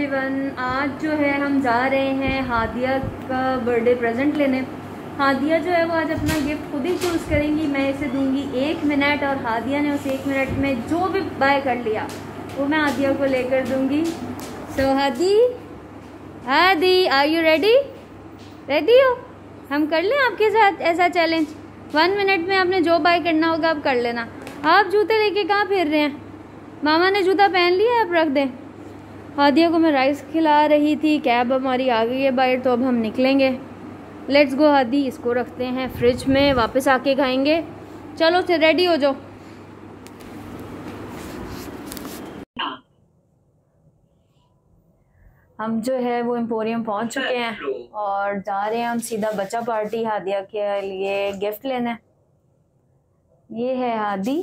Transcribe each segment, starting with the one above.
Everyone आज जो है हम जा रहे हैं हादिया का बर्थडे प्रेजेंट लेने। हादिया जो है वो आज अपना गिफ्ट खुद ही चूज़ करेंगी। मैं इसे दूँगी एक मिनट और हादिया ने उस एक मिनट में जो भी बाय कर लिया वो मैं हादिया को लेकर दूँगी। So so, Hadi Hadi are you ready ready हो? हम कर लें आपके साथ ऐसा चैलेंज वन मिनट में आपने जो बाय करना होगा आप कर लेना। आप जूते लेके कहाँ फिर रहे हैं? मामा ने जूता पहन लिया आप रख दें। हादिया को मैं राइस खिला रही थी कैब हमारी आ गई है बाहर तो अब हम निकलेंगे। लेट्स गो हादी इसको रखते हैं फ्रिज में, वापस आके खाएँगे। चलो फिर रेडी हो जाओ। हम जो है, वो एम्पोरियम पहुँच चुके हैं और जा रहे हैं हम सीधा बच्चा पार्टी हादिया के लिए गिफ्ट लेने। ये है हादी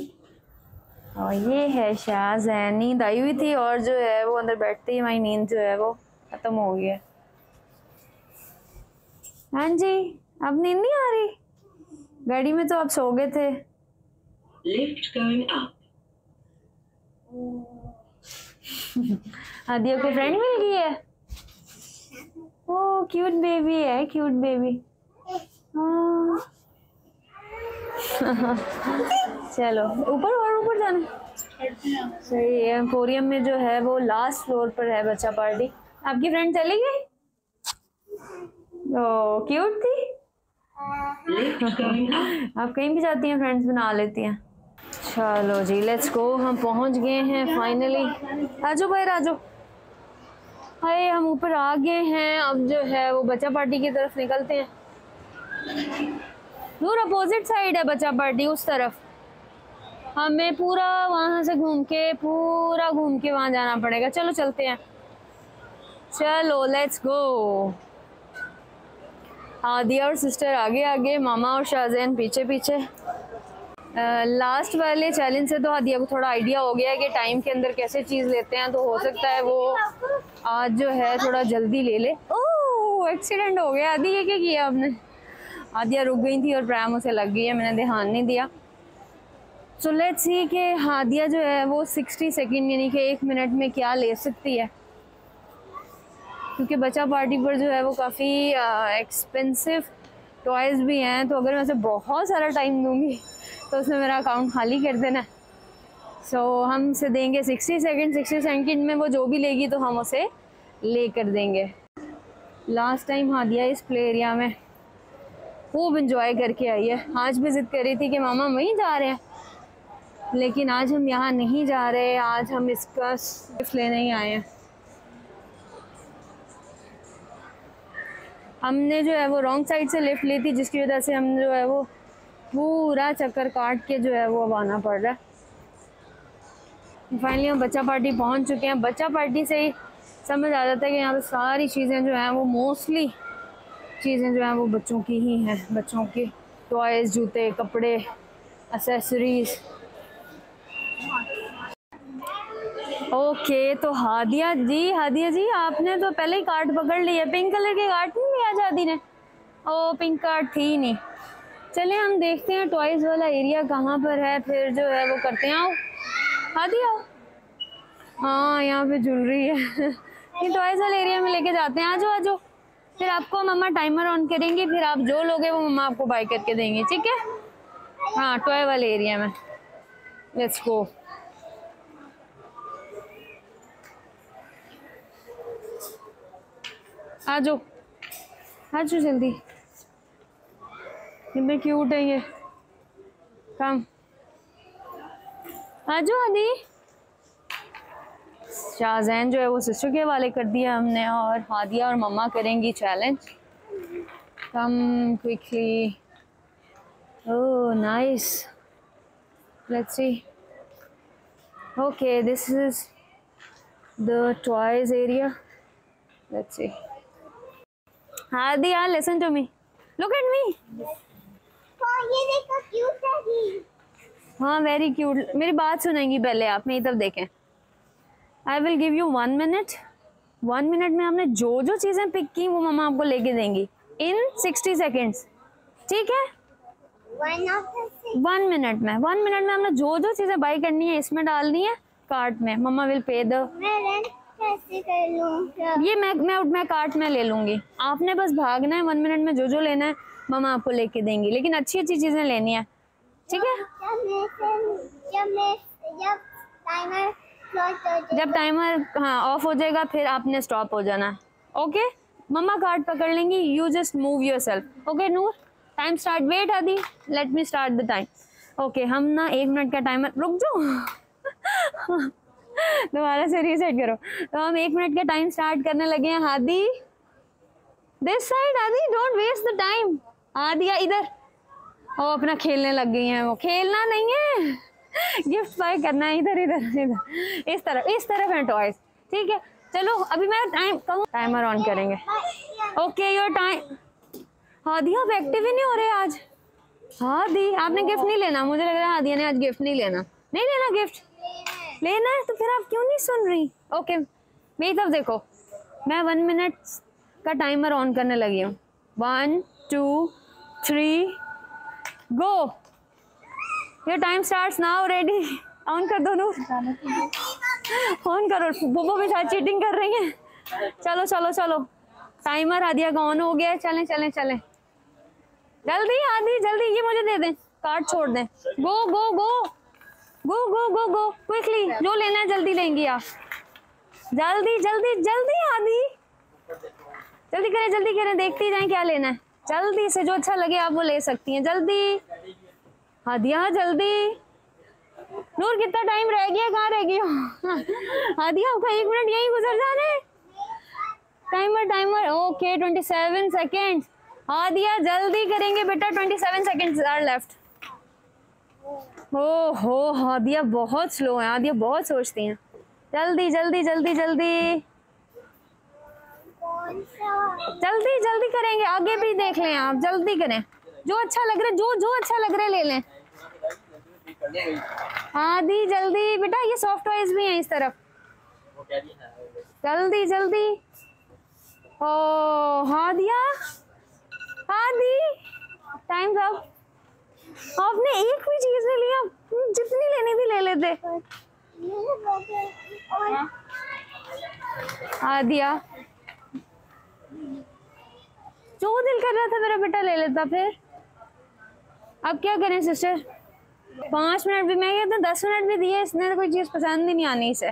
और ये है शाहजैन नींद आई हुई थी और जो है वो अंदर बैठते ही हमारी नींद जो है वो ख़त्म हो गई है। हाँ जी अब नींद नहीं आ रही? गाड़ी में तो आप सो गए थे। Lift going up. आदिया को फ्रेंड मिल गई है? ओ क्यूट बेबी है क्यूट बेबी चलो, ऊपर और ऊपर जाना। सही है, एम्पोरियम में जो है वो लास्ट फ्लोर पर है बच्चा पार्टी आपकी फ्रेंड चली गई? ओ क्यूट थी. आप कहीं भी जाती हैं फ्रेंड्स बना लेती हैं। चलो जी लेट्स गो हम पहुँच गए हैं फाइनली आजो भाई, राजो। हाय हम ऊपर आ गए हैं, अब जो है वो बच्चा पार्टी की तरफ़ निकलते हैं। दूर अपोजिट साइड है बच्चा पार्टी उस तरफ़। हमें पूरा वहाँ से घूम के, पूरा घूम के वहाँ जाना पड़ेगा। चलो, चलते हैं। चलो लेट्स गो आदिया और सिस्टर आगे आगे, मामा और शाहजैन पीछे पीछे। लास्ट वाले चैलेंज से तो आदिया को थोड़ा आइडिया हो गया है कि टाइम के अंदर कैसे चीज़ लेते हैं। तो हो सकता है वो आज जो है, थोड़ा जल्दी ले ले। ओह एक्सीडेंट हो गया। आदि ये क्या किया आपने? आदिया रुक गई थी और प्रैम उसे लग गई है मैंने ध्यान नहीं दिया। सो लेट्स सी कि हादिया जो है वो 60 सेकंड यानी कि एक मिनट में क्या ले सकती है? क्योंकि बच्चा पार्टी पर जो है वो काफ़ी एक्सपेंसिव टॉयज़ भी हैं तो अगर मैं उसे बहुत सारा टाइम दूँगी तो उसमें मेरा अकाउंट खाली कर देना सो so, हम उसे देंगे 60 सेकंड 60 सेकंड में वो जो भी लेगी तो हम उसे ले कर देंगे। लास्ट टाइम हादिया इस प्ले एरिया में खूब इंजॉय करके आई है। आज भी ज़िद कर रही थी कि मामा वहीं जा रहे हैं। लेकिन आज हम यहाँ नहीं जा रहे, आज हम इसका गिफ्ट लेने ही आए हैं। हमने जो है वो रॉन्ग साइड से लिफ्ट ली थी, जिसकी वजह से हम जो है वो पूरा चक्कर काट के जो है वो अब आना पड़ रहा है। फाइनली हम बच्चा पार्टी पहुँच चुके हैं। बच्चा पार्टी से ही समझ आ जाता है कि यहाँ पे सारी चीज़ें जो हैं वो मोस्टली चीज़ें जो हैं वो बच्चों की ही हैं, बच्चों के टॉयज़ जूते, कपड़े एसेसरीज़ ओके तो हादिया जी हादिया जी, आपने तो पहले ही कार्ड पकड़ लिया है। पिंक कलर के कार्ड नहीं लिया शादी ने? ओ पिंक कार्ड थी नहीं। चले हम देखते हैं टॉयज़ वाला एरिया कहाँ पर है, फिर जो है वो करते हैं। आओ। हादिया हाँ यहाँ पे ज्वेलरी है। ये टॉयज़ वाले एरिया में लेके जाते हैं। आ जाओ आ जाओ। फिर आपको मम्मा टाइमर ऑन करेंगे, फिर आप जो लोगे वो मम्मा आपको बाय करके देंगे, ठीक है? हाँ टॉय वाले एरिया में। लेट्स गो आ जाओ आ जाओ जल्दी कितने क्यूट है ये। कम आ जाओ आदि शाहजैन जो है वो सिस्टर के हवाले कर दिया हमने और हादिया और मम्मा करेंगी challenge come quickly oh nice let's see okay this is the toys area let's see Hadiya, listen to me. Look at me. ये देखो क्यूट है हाँ। वेरी क्यूट मेरी बात सुनेंगी पहले आप मेरी तरफ़ देखें। I will give you one minute one minute में हमने जो जो चीज़ें पिक की वो मम्मा आपको लेके देंगी. इन सिक्सटी सेकेंड्स ठीक है? वन मिनट में. वन मिनट में हमने जो जो चीज़ें बाई करनी है इसमें डालनी है कार्ट में. मम्मा विल पे द ये मैं मैं मैं कार्ट में ले लूँगी. आपने बस भागना है वन मिनट में जो जो लेना है मम्मा आपको लेके देंगी. लेकिन अच्छी अच्छी चीज़ें लेनी है. ठीक है? जब टाइमर हाँ ऑफ़ हो जाएगा, फिर आपने स्टॉप हो जाना। ओके मम्मा कार्ड पकड़ लेंगी you just move yourself okay Noor time start wait Adi let me start the time okay हम ना एक मिनट का टाइमर रुक जाओ। दोबारा से रीसेट करो। तो हम एक मिनट का टाइम स्टार्ट करने लगे हैं Hadi this side Adi don't waste the time Aadiya इधर। वो अपना खेलने लग गई हैं वो। खेलना नहीं है। गिफ्ट बाय करना है इधर इधर इधर। इस तरफ़ इस तरफ़ है टॉयज ठीक है? चलो, अभी मैं टाइम कहूँ टाइमर ऑन करेंगे। ओके योर टाइम हादिया आप एक्टिव ही नहीं हो रहे आज। हादी, आपने गिफ्ट नहीं लेना? मुझे लग रहा है हादिया ने आज गिफ्ट नहीं लेना। नहीं लेना गिफ्ट लेना है तो फिर आप क्यों नहीं सुन रही? ओके मेरी तरफ़ देखो। मैं वन मिनट का टाइमर ऑन करने लगी हूँ। One two three go your time start now ready on कर दो, नूर। ऑन करो। बोबो भी शायद चीटिंग कर रही है। चलो चलो चलो। टाइमर आदिया ऑन हो गया। चलें चलें चलें। जल्दी, आदि, जल्दी, ये मुझे दे दें। कार्ड छोड़ दें। गो गो गो गो गो गो गो क्विकली जो लेना है, जल्दी लेंगी आप। जल्दी जल्दी जल्दी, आदि। जल्दी करें जल्दी करें। देखती जाएँ क्या लेना है। जल्दी से जो अच्छा लगे आप वो ले सकती हैं। जल्दी। हादिया, जल्दी। नूर, कितना टाइम रह गया, कहाँ रह गई हादिया आपका एक मिनट यही गुजर जाने। Timer timer okay twenty seven second Hadiya, जल्दी करेंगे बेटा twenty seven second are left ओ हो हादिया बहुत स्लो है, हादिया बहुत सोचती हैं। जल्दी जल्दी जल्दी जल्दी। जल्दी जल्दी करेंगे, आगे भी देख लें आप, जल्दी करें। जो अच्छा लग रहा है, जो जो अच्छा लग रहा है, ले लें। हाँ दी, जल्दी। बेटा, ये सॉफ्ट टॉयज भी हैं इस तरफ़। जल्दी जल्दी। ओ हाँ दिया? हाँ दी। टाइम अप आपने एक भी चीज़ नहीं लिया जितनी लेनी थी ले लेते। हाँ दिया। जो दिल कर रहा था मेरा बेटा ले लेता फिर। अब क्या करें सिस्टर पाँच मिनट भी मैं कहता दस मिनट भी दिए, इसने तो कोई चीज़ पसंद ही नहीं आनी इसे।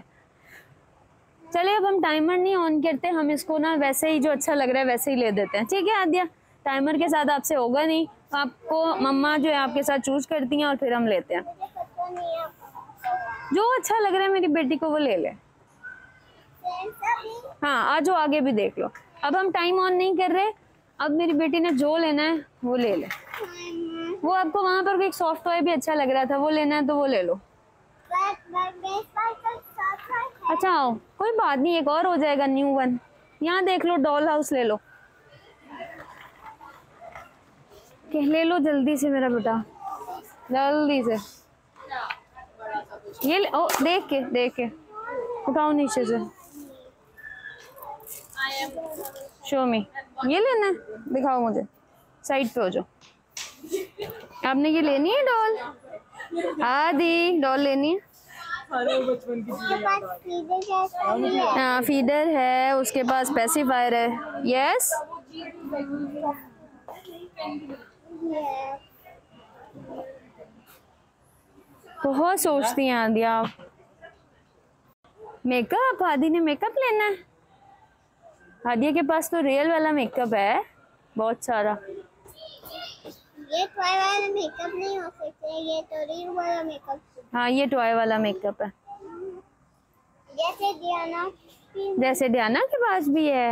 चलिए, अब हम टाइमर नहीं ऑन करते, हम इसको ना वैसे ही जो अच्छा लग रहा है, वैसे ही ले देते हैं। ठीक है, आद्या? टाइमर के साथ आपसे होगा नहीं। आपको मम्मा जो है, आपके साथ चूज़ करती हैं और फिर हम लेते हैं। जो अच्छा लग रहा है, मेरी बेटी को वो ले ले। हाँ आज आगे भी देख लो। अब हम टाइम ऑन नहीं कर रहे। अब मेरी बेटी ने जो लेना है, वो ले ले। वो आपको वहाँ पर एक सॉफ्ट टॉय भी अच्छा लग रहा था वो लेना है तो वो ले लो। अच्छा आओ कोई बात नहीं एक और हो जाएगा न्यू वन यहाँ देख लो डॉल हाउस ले लो। के ले लो जल्दी से मेरा बेटा। जल्दी से। ये ओ देख के देख के। उठाओ नीचे से। शो मी ये लेना है दिखाओ मुझे। साइड पे हो जाओ। आपने ये लेनी है डॉल? आदि, डॉल लेनी है। है, फीडर है, उसके पास पेसिफायर है। यस बहुत सोचती हैं आदि आप। मेकअप आदि ने मेकअप लेना है? आदिया के पास तो रियल वाला मेकअप है, बहुत सारा। ये टॉय वाला मेकअप नहीं हो सकते ये तो रियल वाला मेकअप हाँ। ये टॉय वाला मेकअप है। जैसे दियाना जैसे डियाना के पास भी है।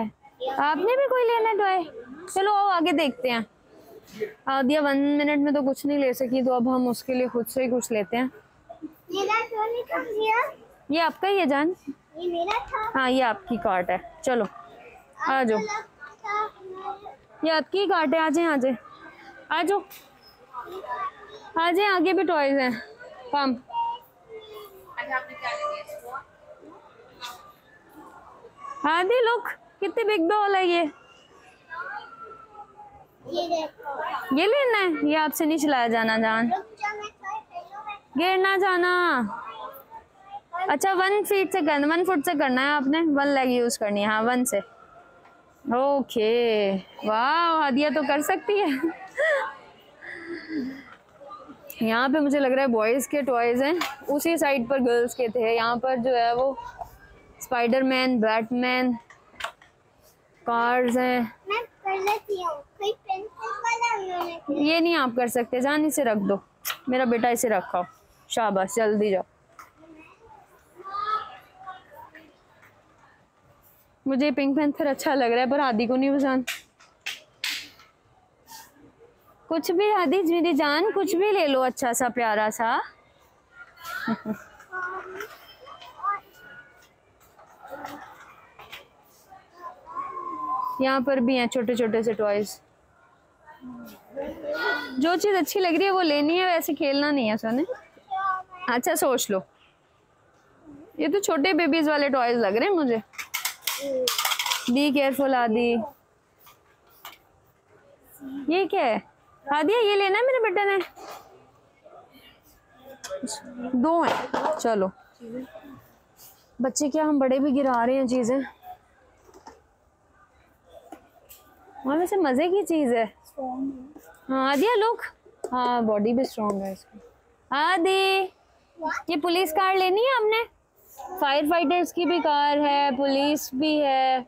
आपने भी कोई लेना टॉय चलो आओ आगे देखते हैं। आदिया वन मिनट में तो कुछ नहीं ले सकी तो अब हम उसके लिए खुद से ही कुछ लेते हैं। ये आपका ही है जान? ये मेरा था। हाँ ये आपकी कार्ट है। चलो आ जाओ। ये आपकी कार्ट है आ जाए आ जाए। आ जाओ। आ जाए, आगे भी टॉयज हैं। कम आदि लुक कितनी बिग डॉल है ये। ये लेना है, ये आपसे नहीं चलाया जाना, जान। गिर ना जाना। अच्छा वन फीट से करना वन फुट से करना है आपने। वन लेग यूज़ करनी है हाँ वन से। ओके वाह हादिया तो कर सकती है। यहाँ पे मुझे लग रहा है बॉयज़ के टॉयज़ हैं। उसी साइड पर गर्ल्स के थे। यहाँ पर जो है वो स्पाइडरमैन बैटमैन कार्स हैं। मैं कर लेती हूँ। कोई पेंसिल वाला उन्होंने ये नहीं आप कर सकते। जान इसे रख दो। मेरा बेटा इसे रखाओ शाबाश जल्दी जाओ। मुझे पिंक पैंथर अच्छा लग रहा है पर आदि को नहीं पसंद। कुछ भी आदि, मेरी जान कुछ भी ले लो अच्छा सा, प्यारा सा। यहाँ पर भी हैं छोटे छोटे से टॉयज जो चीज़ अच्छी लग रही है, वो लेनी है, वैसे खेलना नहीं है सोने अच्छा सोच लो। ये तो छोटे बेबीज वाले टॉयज लग रहे हैं मुझे। बी केयरफुल आदि। ये क्या है? आदिया ये लेना मेरे बेटे ने? दो हैं, चलो। बच्चे क्या हम बड़े भी गिरा रहे हैं चीज़ें? हाँ वैसे मज़े की चीज़ है। हाँ आदिया, लुक। हाँ बॉडी भी स्ट्रॉन्ग है इसकी। आदि, ये पुलिस कार लेनी है हमने? फायर फाइटर्स की भी कार है पुलिस भी है।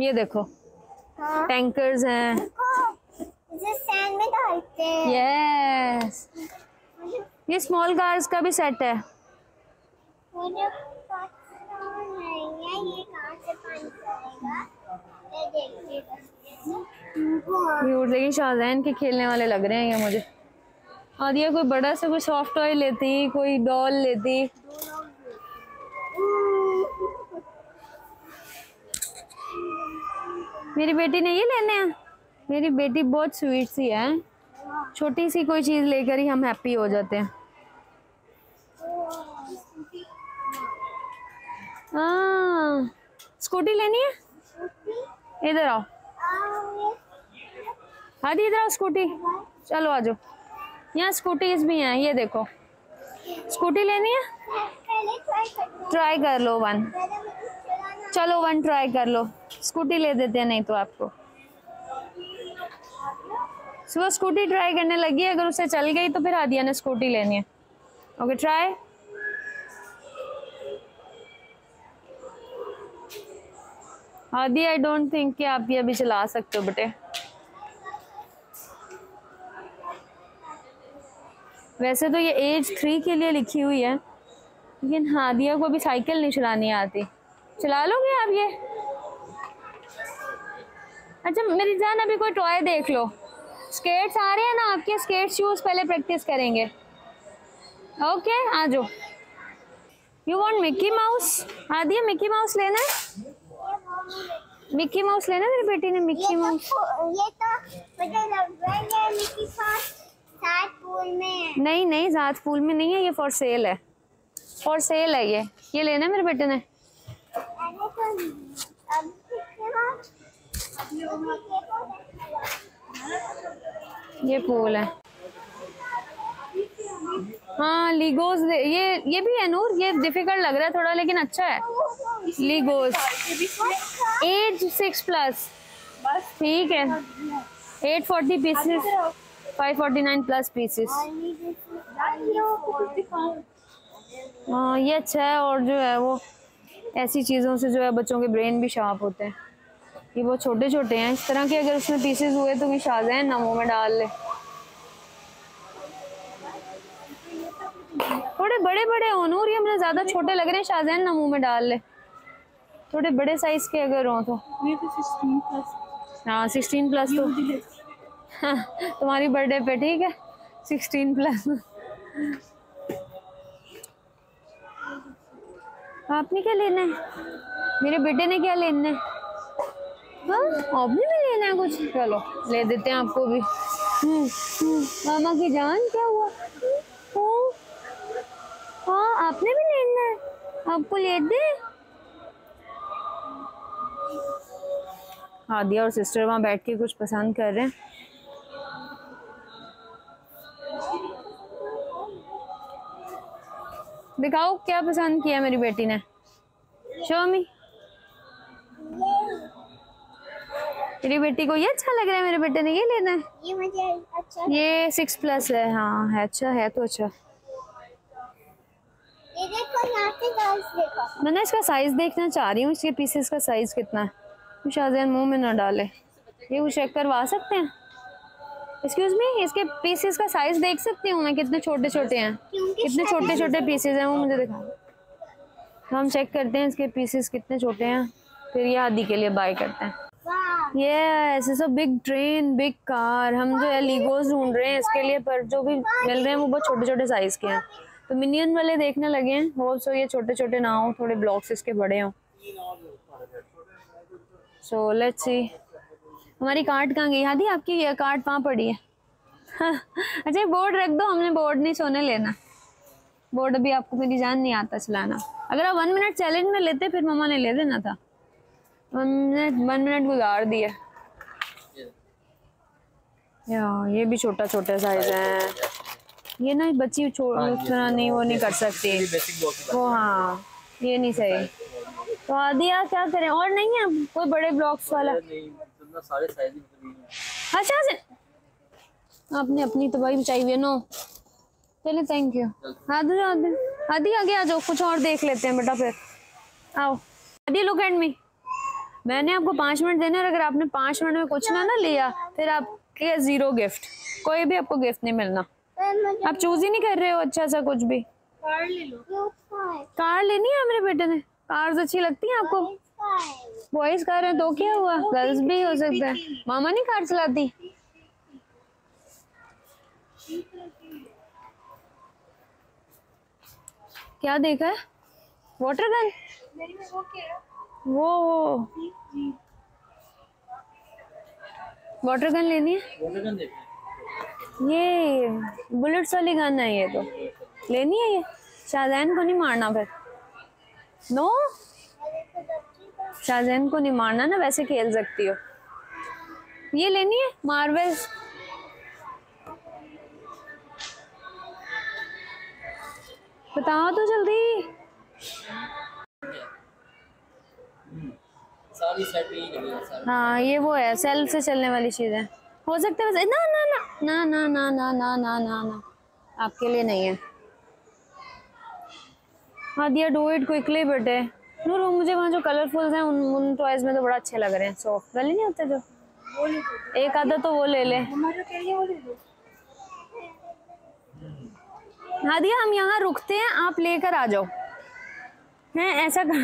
ये देखो। टैंकर्स हैं। सैंड में डालते हैं। यस ये स्मॉल कार्स का भी सेट है। मुझे पता नहीं है ये कहाँ से पानी चलेगा। ये देखिएगा क्यूट लेकिन शाहजैन के खेलने वाले लग रहे हैं ये मुझे। आदिया कोई बड़ा सा कोई सॉफ्ट टॉय लेती कोई डॉल लेती। मेरी बेटी ने ये लेने हैं? मेरी बेटी बहुत स्वीट सी है। छोटी सी कोई चीज़ लेकर ही हम हैप्पी हो जाते हैं। हाँ। स्कूटी लेनी है? इधर आओ। आदि इधर आओ स्कूटी चलो आ जाओ। यहाँ स्कूटीज भी हैं ये देखो। स्कूटी लेनी है? ट्राई कर लो। वन चलो वन ट्राई कर लो। स्कूटी ले देते हैं, नहीं तो आपको। सुबह स्कूटी ट्राई करने लगी, अगर उसे चल गई तो फिर आदिया ने स्कूटी लेनी है। ओके ट्राई आदि आई डोंट थिंक कि आप ये अभी चला सकते हो, बेटे। वैसे तो ये एज थ्री के लिए लिखी हुई है, लेकिन हादिया को अभी साइकिल नहीं चलानी आती। चला लोगे आप ये? अच्छा मेरी जान अभी कोई टॉय देख लो। स्केट्स आ रहे हैं ना आपके? स्केट शूज़ पहले प्रैक्टिस करेंगे। ओके आ जाओ। You want Mickey Mouse Aadiya Mickey Mouse लेना है? मिक्की माउस लेना मेरी बेटी ने मिक्की माउस तो ये तो मुझे लग रहा है मिकी पास सात पूल में नहीं नहीं जात फूल में नहीं है ये फॉर सेल है। फॉर सेल है ये। ये लेना है मेरे बेटे ने अरे तो अब किसके पास ये फूल है। हाँ लीगोस ये ये भी है नूर, ये डिफ़िकल्ट लग रहा है थोड़ा, लेकिन अच्छा है। लीगोस एज सिक्स प्लस ठीक है। Eight forty pieces five forty nine plus pieces हाँ ये अच्छा है और जो है वो ऐसी चीज़ों से जो है बच्चों के ब्रेन भी शार्प होते हैं। ये बहुत छोटे छोटे हैं। इस तरह के अगर उसमें पीसेस हुए तो भी शाहजैन ना मुँह में डाल ले। थोड़े बड़े बड़े हो नूर ये मुझे ज़्यादा छोटे लग रहे हैं शाहजैन ना मुँह में डाल ले। थोड़े बड़े साइज़ के अगर हो तो। हाँ सिक्सटीन प्लस तो। हाँ, तुम्हारी बर्थडे पे ठीक है? सिक्सटीन प्लस आपने क्या लेना है? मेरे बेटे ने क्या लेना है? हाँ आपने भी लेना है कुछ? चलो ले देते हैं आपको भी। हम्म, हम्म, मामा की जान क्या हुआ? हाँ हाँ आपने भी लेना है। आपको ले दे। आदिया और सिस्टर वहाँ बैठ के कुछ पसंद कर रहे हैं। दिखाओ क्या पसंद किया मेरी बेटी ने? शो मी मेरी बेटी को ये अच्छा लग रहा है मेरे बेटे ने ये लेना है? ये मुझे अच्छा ये सिक्स प्लस है हाँ है अच्छा है तो अच्छा। ये देखो यहाँ से देखो। मैंने इसका साइज़ देखना चाह रही हूँ इसके पीसेस का साइज़ कितना है। शाहजहान मुँह में ना डाले। ये वो चेक करवा सकते हैं? एक्सक्यूज मी इसके पीसेस का साइज़ देख सकती हूँ मैं कितने छोटे छोटे हैं कितने छोटे छोटे पीसेस हैं वो मुझे दिखा तो हम चेक करते हैं इसके पीसेस कितने छोटे हैं फिर ये आदि के लिए बाय करते हैं। Yes it's a big train big car हम जो है लीगोज ढूंढ रहे हैं इसके लिए पर जो भी मिल रहे हैं वो बहुत छोटे छोटे साइज़ के हैं। तो मिनियन वाले देखने लगे हैं हो सो ये छोटे छोटे ना हो थोड़े ब्लॉक्स इसके बड़े हों। सो लेट्स सी हमारी कार्ड कहाँ गई? हादी आपकी ये कार्ड वहाँ पड़ी है? अच्छा बोर्ड रख दो हमने बोर्ड नहीं सोने लेना। बोर्ड अभी आपको मेरी जान नहीं आता चलाना। अगर आप वन मिनट चैलेंज में लेते फिर मम्मा ने ले देना था। वन मिनट वन मिनट गुजार दिया या ये भी छोटा छोटा साइज़ है। ये ना बच्ची छोड़ उतना नहीं वो नहीं कर सकती। वो हाँ ये नहीं सही। तो आदिया क्या करें? और नहीं है? कोई बड़े ब्लॉक्स वाला? नहीं। मतलब सारे साइज़ मतलब ये अच्छा से आपने अपनी तबाही बचाई हुई है नो। चलिए थैंक यू आदि आदि आदि आगे आ जाओ कुछ और देख लेते हैं बेटा फिर। आओ आदि लुक एट मी मैंने आपको पाँच मिनट देने हैं, अगर आपने पाँच मिनट में कुछ ना ना लिया फिर आपके ज़ीरो गिफ्ट कोई भी आपको गिफ्ट नहीं मिलना। आप चूज़ ही नहीं कर रहे हो अच्छा सा कुछ भी। क्यूट सा है कार लेनी है मेरे बेटे ने? कार्स अच्छी लगती हैं आपको? बॉयज़ कार है तो क्या हुआ? गर्ल्स भी हो सकता है। मामा नहीं कार चलाती? क्या देखा है? वाटर गन वो वाटर गन लेनी है? ये बुलेट्स वाली गन है ये तो। लेनी है ये? शाहजहान को नहीं मारना फिर। नो शाहजहान को नहीं मारना ना वैसे खेल सकती हो ये लेनी है मार्वल्स बताओ तो जल्दी हाँ ये वो है सेल से चलने वाली चीज़ है हो सकता है ना ना ना ना ना ना ना ना ना ना ना आपके लिए नहीं है हाँ दिया डू इट क्विकली बेटे नूर वो मुझे वहाँ जो कलरफुल्स हैं, उन उन टॉयज में तो बड़ा अच्छे लग रहे हैं। सो गले नहीं होते जो? एक आधा तो वो ले ले। हाँ दिया हम यहाँ रुकते हैं, आप लेकर आ जाओ। हैं, ऐसा कर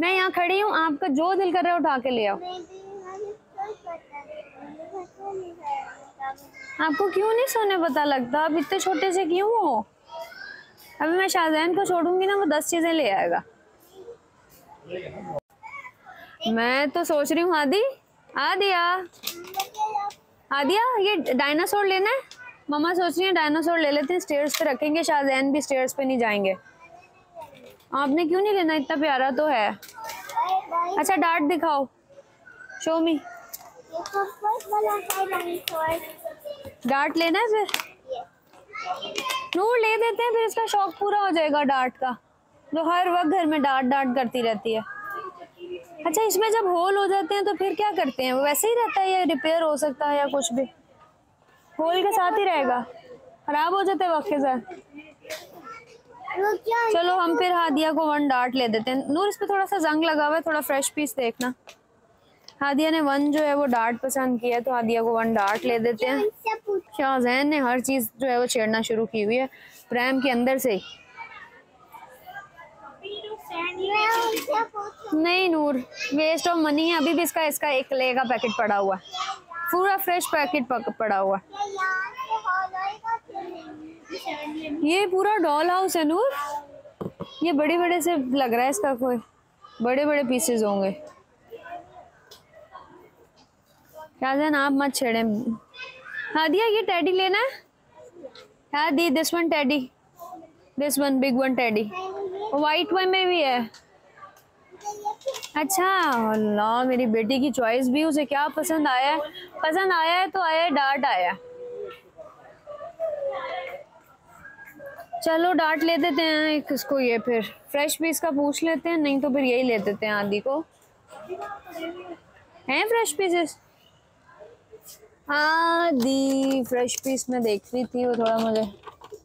मैं यहाँ खड़ी हूँ, आपका जो दिल कर रहा है उठा के ले आओ। आपको क्यों नहीं सोने पता लगता? आप इतने छोटे से क्यों हो? अभी मैं शाहजहान को छोड़ूँगी ना वो दस चीज़ें ले आएगा। मैं तो सोच रही हूँ आदि आदिया आदिया ये डायनासोर लेना है? मम्मा सोच रही है डायनासोर ले लेते हैं स्टेयर्स पे रखेंगे शाहजहान भी स्टेयर्स पे नहीं जाएँगे। आपने क्यों नहीं लेना? इतना प्यारा तो है। अच्छा डार्ट दिखाओ। शो मी डार्ट लेना है फिर? नूर ले देते हैं, फिर इसका शौक पूरा हो जाएगा डार्ट का। जो हर वक्त घर में डांट डांट करती रहती है। अच्छा इसमें जब होल हो जाते हैं तो फिर क्या करते हैं? वो वैसे ही रहता है या रिपेयर हो सकता है या कुछ भी? होल के साथ ही रहेगा। खराब हो जाते वक्त के साथ। चलो, हम फिर हादिया को वन डांट ले देते हैं। नूर, इस पे थोड़ा सा जंग लगा हुआ है, थोड़ा फ्रेश पीस देखना। हादिया ने वन जो है वो डार्ट पसंद किया है तो हादिया को वन डार्ट ले देते हैं। शाहजैन ने हर चीज़ जो है वो छेड़ना शुरू की हुई है? प्रेम के अंदर से ही। नहीं नूर वेस्ट ऑफ़ मनी है। अभी भी इसका इसका एक ले का पैकेट पड़ा हुआ है। पूरा फ्रेश पैकेट पड़ा हुआ ये पूरा डॉल हाउस है नूर। ये बड़े बड़े से लग रहा है इसका कोई। बड़े बड़े पीसेस होंगे। शाहजहान आप मत छेड़े। हादिया, ये टेडी लेना है? हाँ दी this one teddy this one big one teddy white one में भी है। अच्छा अल्लाह, मेरी बेटी की चॉइस भी, उसे क्या पसंद आया है? पसंद आया है तो आया है डार्ट आया चलो डांट ले देते हैं एक इसको, ये फिर। फ्रेश पीस का पूछ लेते हैं, नहीं तो फिर यही ले देते हैं आदि को। हैं fresh pieces Adi fresh piece में देख रही थी, वो थोड़ा मुझे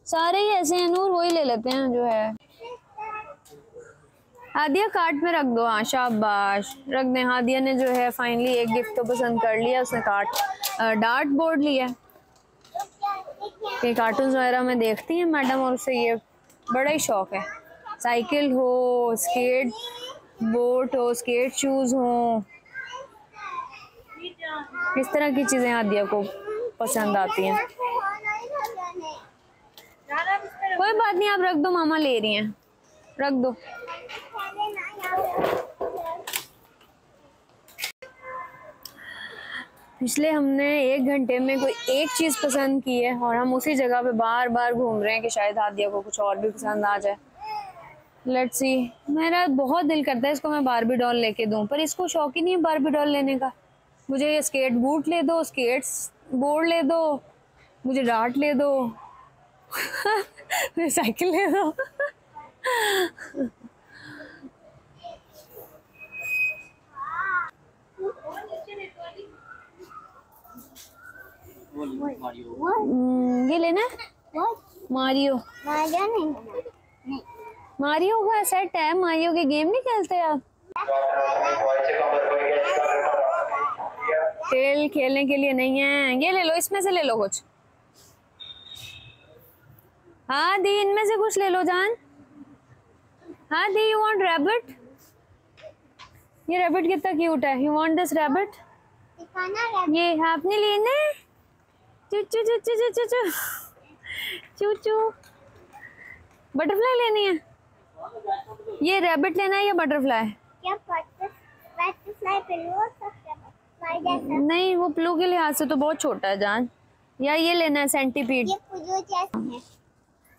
सारे ही ऐसे हैं, नूर वही ले लेते हैं जो है। हादिया कार्ट में रख दो हाँ शाबाश। रख दें। हादिया ने जो है फाइनली एक गिफ्ट तो पसंद कर लिया, उसने कार्ट डार्ट बोर्ड लिया कि कार्टून वगैरह में देखती हैं मैडम और उसे ये बड़ा ही शौक है। साइकिल हो स्केट बोट हो स्केट शूज़ हो इस तरह की चीज़ें आदिया को पसंद आती हैं। कोई बात नहीं, आप रख दो, मामा ले रही हैं। रख दो। पिछले हमने एक घंटे में कोई एक चीज़ पसंद की है और हम उसी जगह पे बार बार घूम रहे हैं कि शायद हादिया को कुछ और भी पसंद आ जाए। लेट्स सी मेरा बहुत दिल करता है, इसको मैं बारबी डॉल लेके दूँ, पर इसको शौक ही नहीं है बारबी डॉल लेने का। मुझे स्केट बूट ले दो स्केट्स बोर्ड ले दो मुझे डाट ले दो। मुझे साइकिल ले दो। मारियो हम्म, ये लेना है? मारियो। नहीं मारियो का सेट है मारियो के गेम नहीं खेलते आप? खेल खेलने के लिए नहीं है। ये ले लो इसमें से ले लो कुछ। हाँ दी इनमें से कुछ ले लो जान। हाँ दी यू वांट रैबिट ये रैबिट कितना क्यूट है। यू वांट दिस रैबिट ये आपने लिए ने? चूचू चूचू चूचू चू चूचू। बटरफ्लाई लेनी है। ये रैबिट लेना है या बटरफ्लाई क्या बटरफ्लाई नहीं वो प्लू के लिहाज से तो बहुत छोटा है जान। या ये लेना है सेंटीपीड। ये पुजो जैसा है।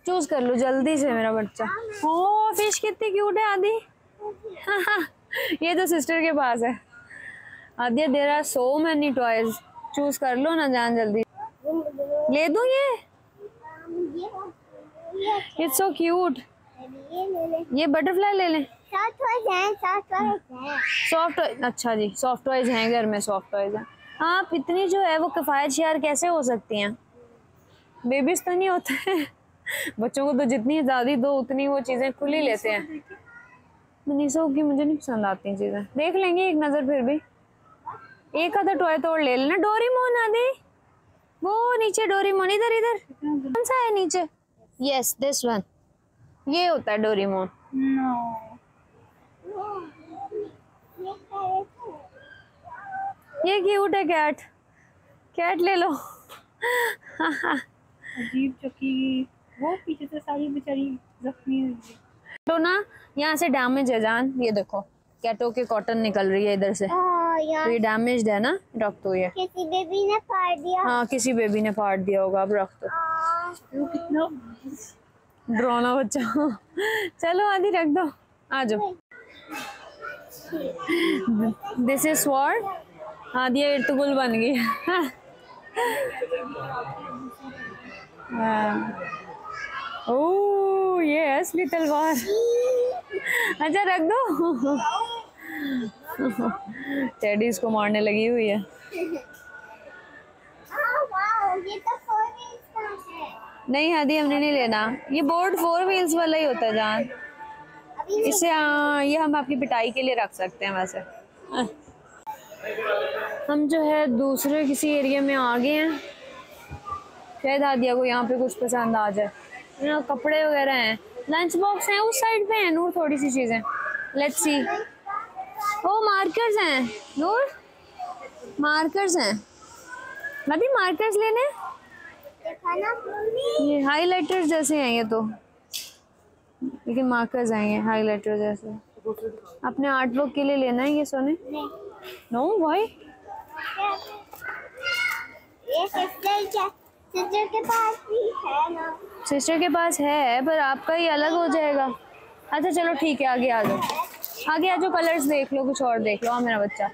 चूज़ कर लो जल्दी से मेरा बच्चा। ओ फ़िश कितनी क्यूट है आदि। ये तो सिस्टर के पास है। Aadiya there are so many toys choose कर लो ना जान जल्दी। ले दूँ ये? इट्स सो क्यूट ये ले ले। ये बटरफ्लाई ले लें। टॉयज हैं टॉयज हैं। सॉफ्ट अच्छा जी सॉफ्ट टॉयज हैं घर में सॉफ्ट टॉयज हैं। आप इतनी जो है वो किफ़ायत शेयर कैसे हो सकती हैं? बेबीज तो नहीं होते हैं। बच्चों को तो जितनी ज़्यादा दो उतनी वो चीज़ें खुली लेते हैं। मनीषा की मुझे नहीं पसंद आती चीज़ें। देख लेंगे एक नज़र फिर भी। एक आधा टॉय तोड़ ले लेना। डोरीमोन आदि। वो नीचे डोरीमोन इधर इधर। कौन सा है नीचे? यस दिस वन ये होता है डोरीमोन ये करे तो ये क्यूट है कैट। कैट ले लो। अजीब चुकी। वो पीछे से सारी बेचारी जख्मी हुई है। तो ना यहाँ से डैमेज है जान। ये देखो कैटो के कॉटन निकल रही है इधर से। तो ये डैमेज है ना? रख दो ये। किसी बेबी ने फाड़ दिया। हाँ किसी बेबी ने फाड़ दिया होगा अब रख दो। कितना ड्रोना बच्चा। चलो आदि रख दो। आ जाओ। दिस इज़ स्वॉर्ड आदि इर्तुगुल बन गई। ओ ये है असली तलवार। अच्छा रख दो। टेडी इसको मारने लगी हुई है। आ, है नहीं हादी हमने नहीं लेना। ये बोर्ड फोर व्हील्स वाला ही होता है जान। इसे हाँ, ये हम आपकी पिटाई के लिए रख सकते हैं वैसे। हम जो है दूसरे किसी एरिया में आ गए हैं। शायद हादिया को यहाँ पे कुछ पसंद आ जाए। यहाँ कपड़े वगैरह हैं। लंच बॉक्स हैं उस साइड पे हैं नूर थोड़ी सी चीज़ें। लेट्स सी ओ मार्कर्स हैं। नूर मार्कर्स हैं। नदी मार्कर्स लेने? ये हाइलाइटर्स जैसे हैं ये तो। लेकिन मार्कर्स हैं ये हाइलाइटर जैसे। अपने आर्ट वर्क के लिए लेना है ये सोने? भाई ये सिस्टर के पास भी है ना। सिस्टर के पास है पर आपका ही अलग हो जाएगा। अच्छा चलो ठीक है आगे आ जाओ। आगे आ जाओ कलर्स देख लो कुछ और देख लो। हाँ मेरा बच्चा।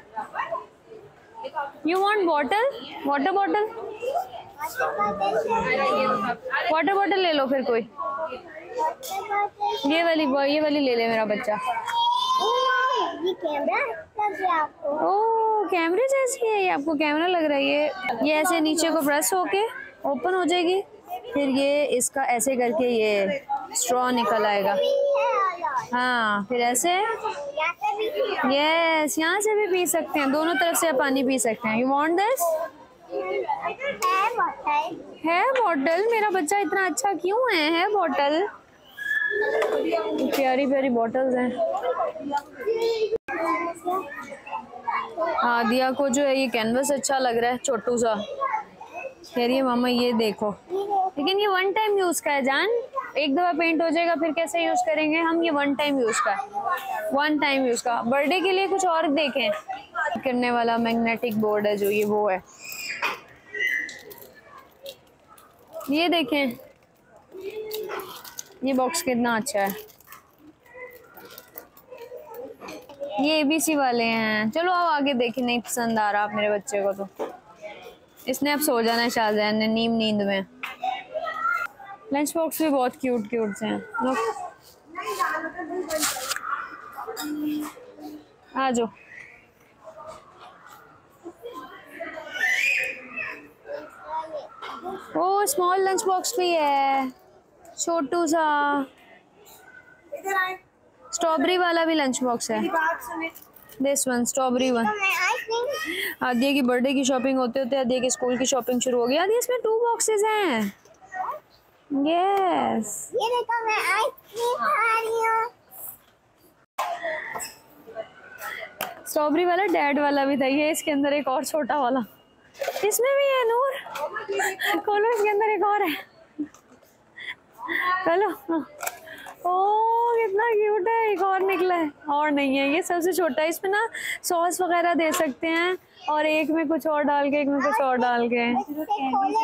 You want bottle water bottle water bottle ले लो फिर कोई। ये वाली ये वाली ले ले मेरा बच्चा। ये कैमरा लग गया आपको। ओ कैमरे जैसी है ये आपको कैमरा लग रहा है ये। ये ऐसे नीचे को प्रेस होके ओपन हो जाएगी फिर ये इसका ऐसे करके ये स्ट्रॉ निकल आएगा। हाँ फिर ऐसे। यस यहाँ से भी पी सकते हैं दोनों तरफ़ से आप पानी पी सकते हैं। यू वांट दिस है बॉटल है बॉटल मेरा बच्चा इतना अच्छा क्यों है? है बॉटल प्यारी प्यारी बॉटल्स हैं। आदिया को जो है ये कैनवस अच्छा लग रहा है, छोटू सा। कह रही है, मामा, ये देखो। लेकिन ये वन टाइम यूज़ का है, जान। एक दफ़ा पेंट हो जाएगा, फिर कैसे यूज़ करेंगे हम? ये वन टाइम यूज़ का वन टाइम यूज़ का। बर्थडे के लिए कुछ और देखें। करने वाला मैग्नेटिक बोर्ड है जो, ये वो है। ये देखें। ये बॉक्स कितना अच्छा है। ये एबीसी वाले हैं। चलो अब आगे देखें नहीं पसंद आ रहा आप मेरे बच्चे को तो। इसने अब सो जाना है शाहजहान ने नीम नींद में। लंच बॉक्स भी बहुत क्यूट क्यूट से हैं। आ जाओ। ओ स्मॉल लंच बॉक्स भी है। छोटू सा। स्ट्रॉबेरी वाला भी लंच बॉक्स है this one strawberry one Aadiya की बर्थडे की शॉपिंग होते होते आदिया की स्कूल की शॉपिंग शुरू हो गई। आदिया इसमें टू बॉक्सेस हैं। यस ये देखो मैं आइसक्रीम खा रही हूँ। स्ट्रॉबेरी वाला डैड वाला भी था। ये इसके अंदर एक और छोटा वाला। इसमें भी है नूर। खोलो इसके अंदर एक और है। चलो। कितना क्यूट है। एक और निकला है। और नहीं है। ये सबसे छोटा है। इसमें ना सॉस वगैरह दे सकते हैं। और एक में कुछ और डाल के, एक में कुछ और डाल के।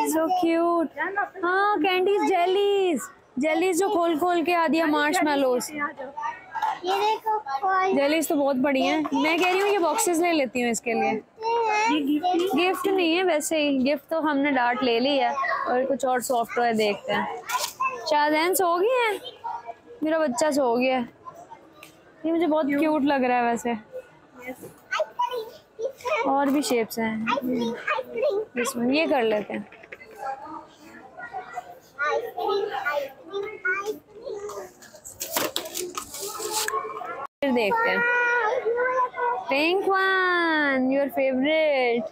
सो क्यूट हाँ कैंडीज जेलीज जेलीज जो खोल खोल के आ दिया मार्श कौन जेलीज तो बहुत बड़ी हैं। मैं कह रही हूँ, ये बॉक्सेस ले लेती हूँ इसके लिए। गिफ्ट नहीं है वैसे ही। गिफ्ट तो हमने डार्ट ले ली है। और कुछ और सॉफ्टवेयर देखते हैं। शाहजहान सो गए हैं? मेरा बच्चा सो गया ये मुझे बहुत क्यूट लग रहा है वैसे। और भी शेप्स हैं। इसमें ये कर लेते हैं। फिर देखते हैं। Pink one your favourite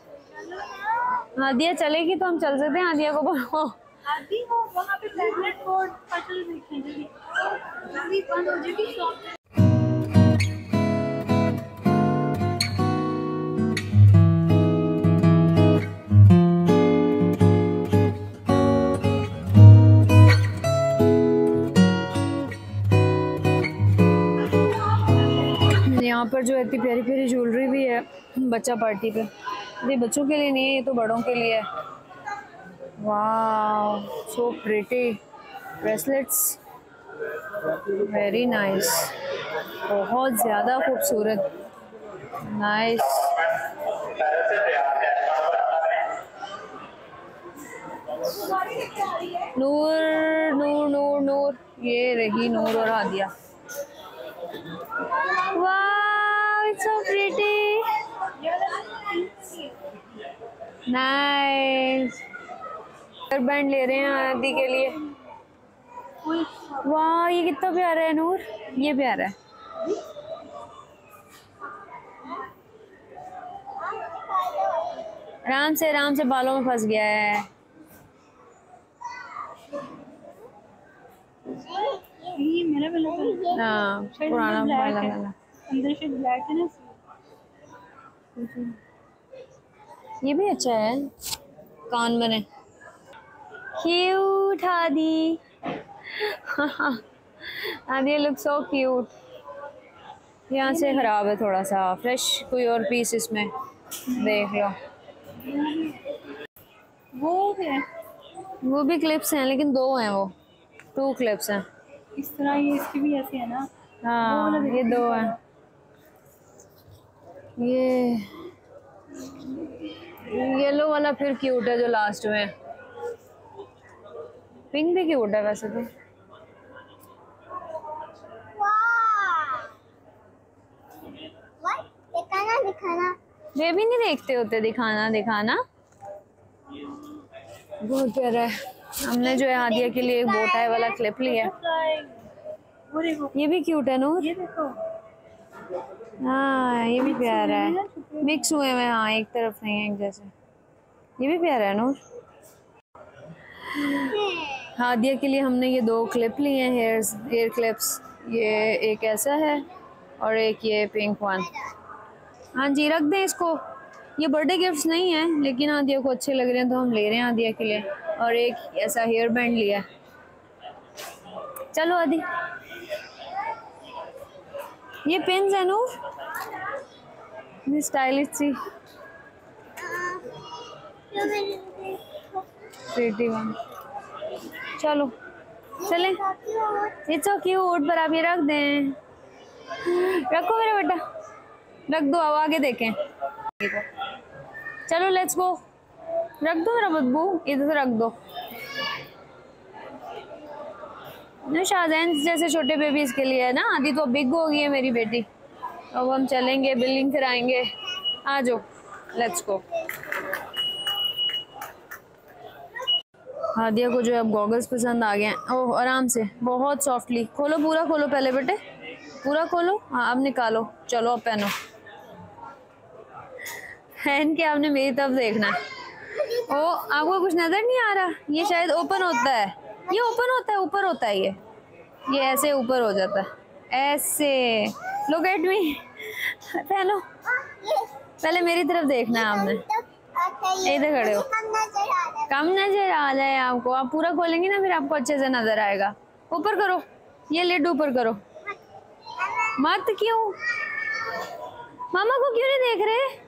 Aadiya चलेगी तो हम चल सकते हैं। आदिया को बोलो। अभी वो वहाँ पे मैग्नेट बोर्ड पटल देखें जल्दी बंद हो जाएगी शॉप यहाँ पर जो इतनी प्यारी प्यारी ज्वेलरी भी है, बच्चा पार्टी पे। ये बच्चों के लिए नहीं है ये तो बड़ों के लिए है। वाह so pretty bracelets very nice बहुत ज़्यादा खूबसूरत। नाइस नूर नूर नूर नूर। ये रही नूर और Aadiya Wow, it's so pretty. Nice. Band ले रहे हैं आदि के लिए। वाह, ये कितना प्यारा है नूर। ये प्यारा है। आराम से आराम से बालों में फंस गया है। ये मेरा हाँ पुराना अंदर से ब्लैक है ना ये भी अच्छा है। कान बने। क्यूट आदि आदि लुक सो क्यूट यहाँ से खराब है थोड़ा सा फ्रेश कोई और पीस इसमें। देख लो। वो है। वो भी क्लिप्स हैं लेकिन दो हैं वो। टू क्लिप्स हैं। इस तरह ये इसकी भी ऐसे है ना? हाँ ये दो हैं। ये येलो वाला फिर क्यूट है जो लास्ट में। पिंक भी क्यूट है वैसे तो वाह What? दिखाना दिखाना। बेबी नहीं देखते होते दिखाना दिखाना। बहुत प्यारा है। हमने जो है हादिया के लिए एक बोट टाई वाला क्लिप लिया वो ये भी क्यूट है नूर। हाँ ये भी प्यारा है। मिक्स हुए हुए हाँ एक तरफ़ नहीं है एक जैसे। ये भी प्यारा है नूर। हादिया के लिए हमने ये दो क्लिप लिए हैं हेयर्स हेयर क्लिप्स ये एक ऐसा है और एक ये पिंक वन हाँ जी, रख दें इसको। ये बर्थडे गिफ्ट्स नहीं है, लेकिन आदिया को अच्छे लग रहे हैं तो हम ले रहे हैं आदिया के लिए। और एक ऐसा हेयर बैंड लिया चलो आदि। ये पिन है नूर। स्टाइलिश सी। प्रीटी वन चलो। चले। इट्स ओके पर आप ये रख दें। रखो मेरा बेटा। रख दो, अब आगे देखें। चलो लेट्स गो रख दो मेरा बदबू, इधर से रख दो। ना शाहजैन जैसे छोटे बेबीज के लिए है ना आदि तो बिग हो गई है मेरी बेटी। अब हम चलेंगे बिल्डिंग फिर आएँगे। आ जाओ लेट्स गो हादिया को जो है अब गॉगल्स पसंद आ गए हैं। ओह, आराम से, बहुत सॉफ्टली खोलो, पूरा खोलो पहले बेटे। पूरा खोलो हाँ अब निकालो। चलो, अब पहनो। पहन के आपने मेरी तरफ़ देखना। ओ, आपको कुछ नज़र नहीं आ रहा? ये शायद ओपन होता है। ये ओपन होता है, ऊपर होता है ये। ये ऐसे ऊपर हो जाता है। ऐसे। लुक एट मी पहनो पहले मेरी तरफ़ देखना आपने। इधर खड़े हो। कम नज़र आ रहा है आपको। आप पूरा खोलेंगे ना, फिर आपको अच्छे से नज़र आएगा। ऊपर करो। ये लिड ऊपर करो। मत क्यों? मामा को क्यों नहीं देख रहे?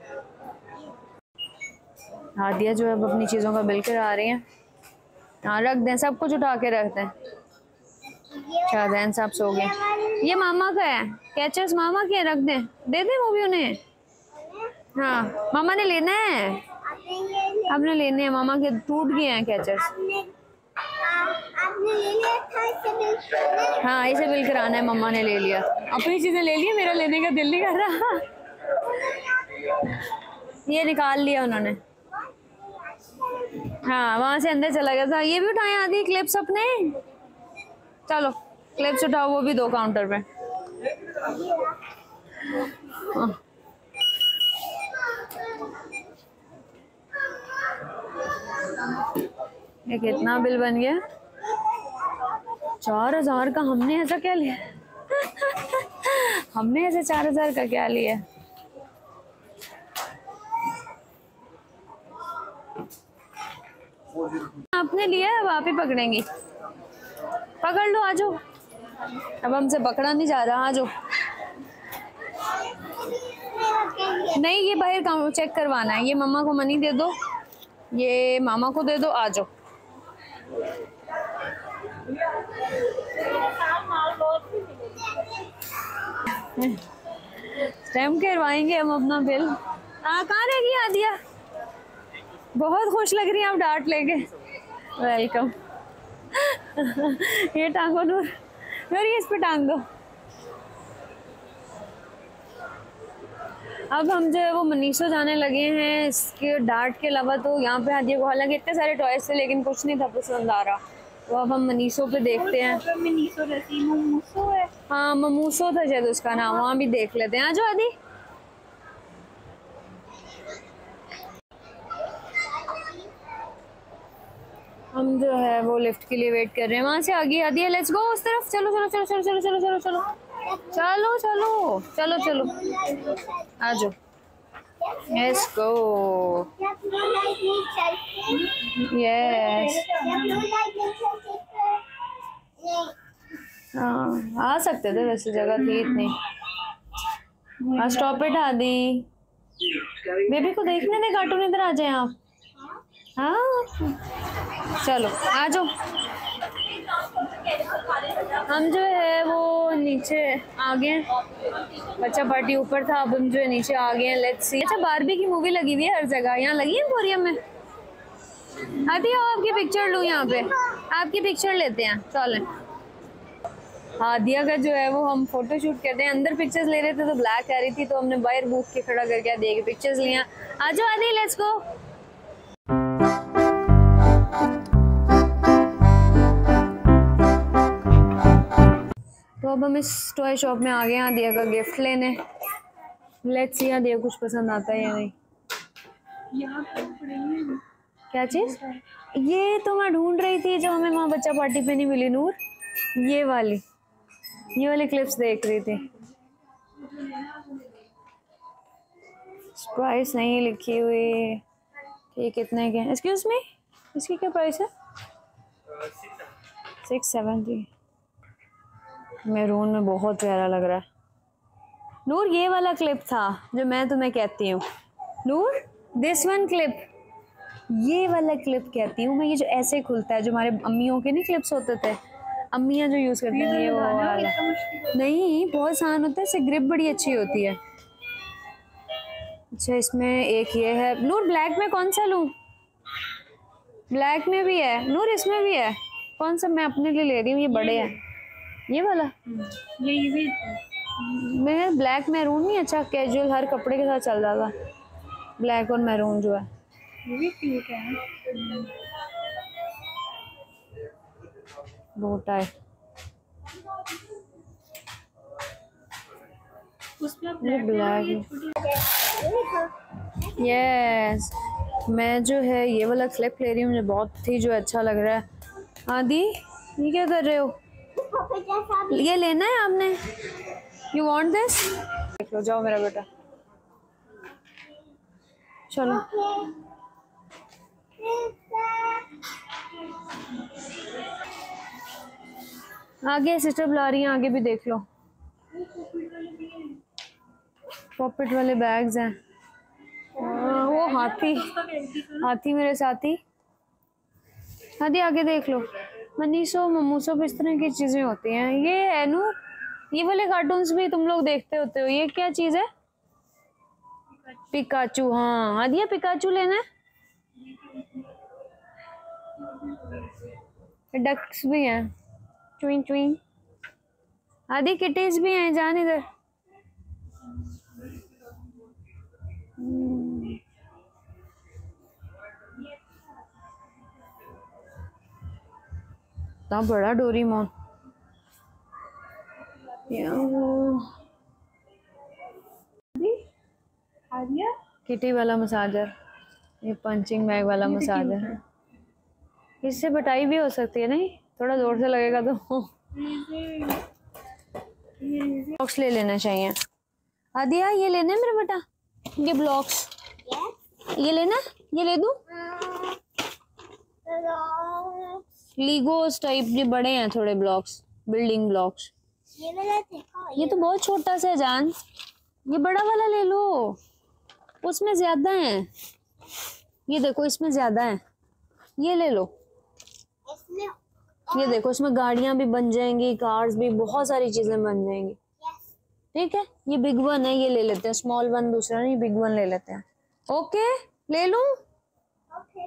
हादिया जो है अब अपनी चीज़ों का बिल करा रही हैं। हाँ रख दें, सब कुछ उठा के रख दें। शाहजैन साहब सो गए। ये मामा का है, कैचर्स मामा के रख दें। दे दें वो भी उन्हें। हाँ मामा ने लेना है? आपने लेने हैं, मामा के टूट गए हैं कैचर्स। लिया हाँ इसे बिल कराना है मम्मा ने ले लिया। अपनी चीज़ें ले ली मेरा लेने का दिल नहीं कर रहा। ये निकाल लिया उन्होंने। हाँ वहाँ से अंदर चला गया था। ये भी उठाए आधी क्लिप्स अपने। चलो क्लिप्स उठाओ, वो भी दो काउंटर पे। हाँ। ये कितना बिल बन गया? चार हज़ार का हमने ऐसा क्या लिया? हमने ऐसे चार हज़ार का क्या लिया? आपने लिया है, अब आप ही पकड़ेंगी। पकड़ लो, आ जाओ। अब हमसे पकड़ा नहीं जा रहा, आ जाओ। नहीं, ये बाहर चेक करवाना है। ये मम्मा को मनी दे दो। ये मामा को दे दो, आ जाओ। स्टैम्प करवाएँगे हम अपना बिल। कहाँ रह गई आदिया? बहुत खुश लग रही है आप डांट लेके। वेलकम ये टांगो नूर। नूर ये इस पे टांग। दो अब हम जो है वो मनीषो जाने लगे हैं। इसके डार्ट के अलावा तो यहाँ पे हादिया को हालाँकि इतने सारे टॉयस थे लेकिन कुछ नहीं था पसंद आ रहा। तो अब हम मनीषो पे देखते हैं। मिनीसो रहती है। हाँ ममूसो था शायद उसका नाम वहाँ भी देख लेते हैं। आ जाओ आदि। हम जो है वो लिफ्ट के लिए वेट कर रहे हैं। वहाँ से आगे आदि है। लेट्स गो उस तरफ़। चलो चलो चलो चलो चलो चलो चलो चलो। चलो चलो चलो चलो। आ जाओ। चलती फिर नहीं हाँ आ सकते थे वैसे जगह थी इतनी हाँ स्टॉप इट आदि। बेबी को देखने दे कार्टून इधर आ जाए आप। हाँ। चलो, आ जाओ। हम जो है वो नीचे आ गए। बच्चा पार्टी ऊपर था, अब हम जो है नीचे आ गए लेट्स सी अच्छा बारबी की मूवी लगी हुई है हर जगह। यहाँ लगी है कोरियम में? आती आओ आपकी पिक्चर लूँ यहाँ पे? आपकी पिक्चर लेते हैं, चलें। हादिया का जो है वो हम फ़ोटो शूट करते हैं। अंदर पिक्चर्स ले रहे थे तो ब्लैक आ रही थी तो हमने बाहर बूथ के खड़ा करके दे के पिक्चर्स लिया आ जाओ, आदि लेट्स गो तो अब हम इस टॉय शॉप में आ गए हैं आदिया का गिफ्ट लेने। लेट्स सी आदिया कुछ पसंद आता है या नहीं? यहाँ हैं। क्या चीज़? ये तो मैं ढूंढ रही थी जो हमें वहाँ बच्चा पार्टी पे नहीं मिली नूर। ये वाली। ये वाली क्लिप्स देख रही थी। प्राइस नहीं लिखी हुई। ठीक कितने के एक्सक्यूज मी इसकी क्या प्राइस है? सिक्स सेवेंटी मैरून में बहुत प्यारा लग रहा है। नूर ये वाला क्लिप था जो मैं तुम्हें कहती हूँ। नूर दिस वन क्लिप ये वाला क्लिप कहती हूँ मैं ये जो ऐसे खुलता है जो हमारे अम्मियों के नहीं क्लिप्स होते थे? अम्मियाँ जो यूज़ करती थी ये वो वाला। नहीं बहुत आसान होता है इससे ग्रिप बड़ी अच्छी होती है। अच्छा इसमें एक ये है। नूर ब्लैक में कौन सा लूँ? ब्लैक में भी है। नूर इसमें भी है। कौन सा मैं अपने लिए ले रही हूँ? ये बड़े हैं। ये वाला? ये ये भी मैं ब्लैक मैरून नहीं अच्छा कैजुअल हर कपड़े के साथ चल जाता ब्लैक और मैरून जो है। ये भी क्यूट है। बोटा है। उसमें ब्लैक यस मैं जो है ये वाला क्लिप ले रही हूँ मुझे बहुत ही जो अच्छा लग रहा है। आदि ये क्या कर रहे हो? ये लेना है आपने? यू वांट दिस देख लो जाओ मेरा बेटा। चलो। आगे सिस्टर बुला रही है आगे भी देख लो। पॉकेट वाले बैग्स हैं। हाँ, वो हाथी हाथी मेरे साथी। हाथी आगे देख लो। मनीषो ममूसो इस तरह की चीज़ें होती हैं। ये है नू ये वाले कार्टून्स भी तुम लोग देखते होते हो? ये क्या चीज़ है? पिकाचू हाँ। आदिया पिकाचू लेना है? डक्स भी हैं। चुईं चुईं आदि किटीज भी हैं, जान इधर। इतना बड़ा डोरीमोन। आलिया किटी वाला मसाजर ये पंचिंग बैग वाला मसाजर। इससे बटाई भी हो सकती है नहीं? थोड़ा ज़ोर से लगेगा तो। ब्लॉक्स ले लेना चाहिए। आदिया ये लेना है मेरा बेटा? ये ब्लॉक्स ये लेना? ये ले दूँ? लीगोस टाइप ये बड़े हैं थोड़े ब्लॉक्स बिल्डिंग ब्लॉक्स ये वाला देखो ये तो बहुत छोटा सा है जान। ये बड़ा वाला ले लो। उसमें ज़्यादा है। ये देखो इसमें ज़्यादा है। ये ले लो। ये देखो इसमें गाड़ियाँ भी बन जाएँगी कार्स भी बहुत सारी चीज़ें बन जाएँगी। ठीक है? ये बिग वन है ये ले लेते हैं। स्मॉल वन दूसरा नहीं बिग वन ले लेते हैं। ओके ले लूँ? ओके